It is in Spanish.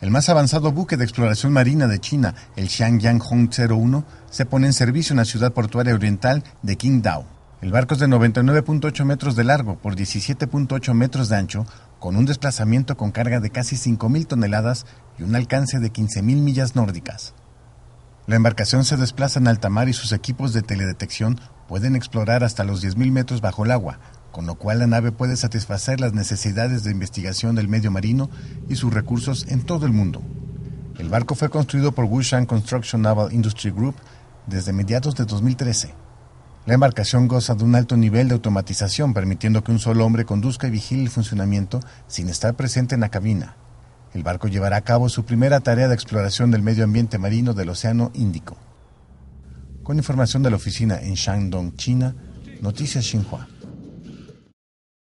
El más avanzado buque de exploración marina de China, el Xiangyang Hong 01, se pone en servicio en la ciudad portuaria oriental de Qingdao. El barco es de 99.8 metros de largo por 17.8 metros de ancho, con un desplazamiento con carga de casi 5.000 toneladas y un alcance de 15.000 millas nórdicas. La embarcación se desplaza en alta mar y sus equipos de teledetección pueden explorar hasta los 10.000 metros bajo el agua, con lo cual la nave puede satisfacer las necesidades de investigación del medio marino y sus recursos en todo el mundo. El barco fue construido por Wushan Construction Naval Industry Group desde mediados de 2013. La embarcación goza de un alto nivel de automatización, permitiendo que un solo hombre conduzca y vigile el funcionamiento sin estar presente en la cabina. El barco llevará a cabo su primera tarea de exploración del medio ambiente marino del Océano Índico. Con información de la oficina en Shandong, China, Noticias Xinhua.